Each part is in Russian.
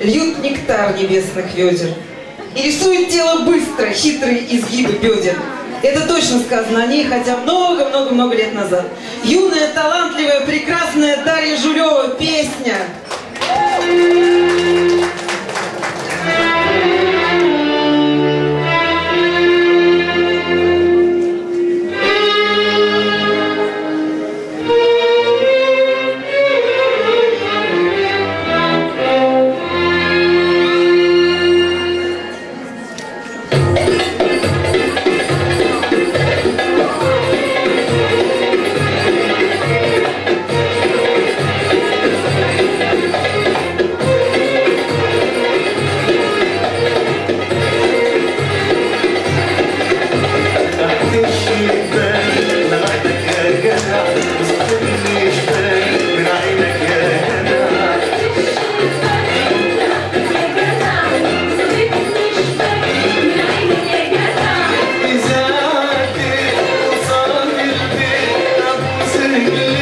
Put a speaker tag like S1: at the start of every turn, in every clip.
S1: льют нектар небесных ведер. И рисует тело быстро, хитрые изгибы бедер. Это точно сказано о ней, хотя много-много-много лет назад. Юная, талантливая, прекрасная Дарья Жулева. Песня. Amen.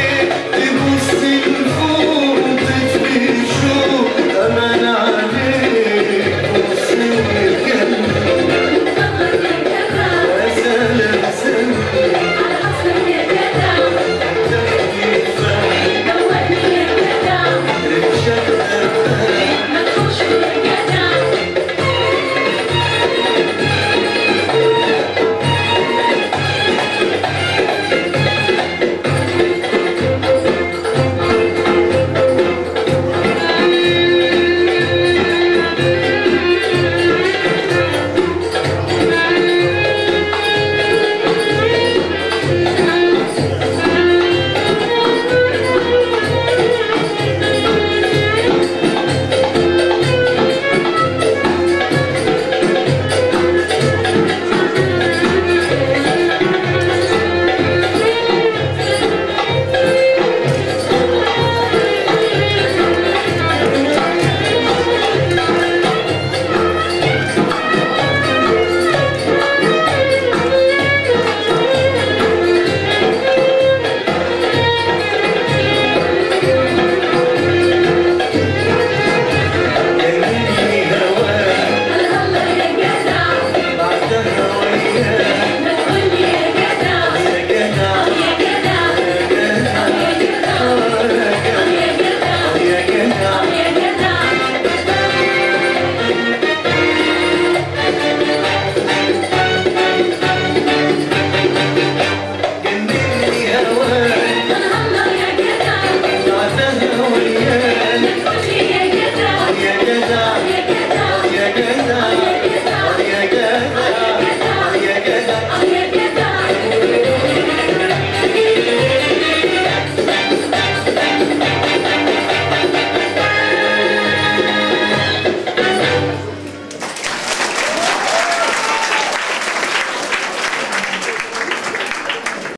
S2: Yeah.